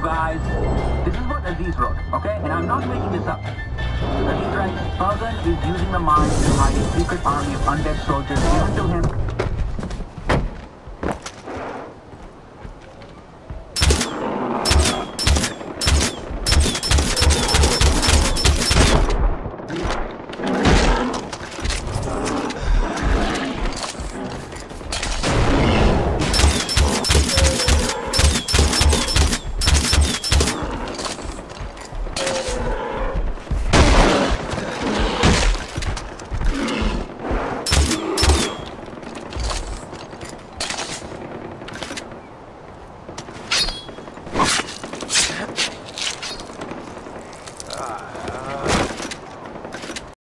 guys. This is what Aziz wrote, okay? And I'm not making this up. Aziz writes, Pagan is using the mind to hide a secret army of undead soldiers given to him five.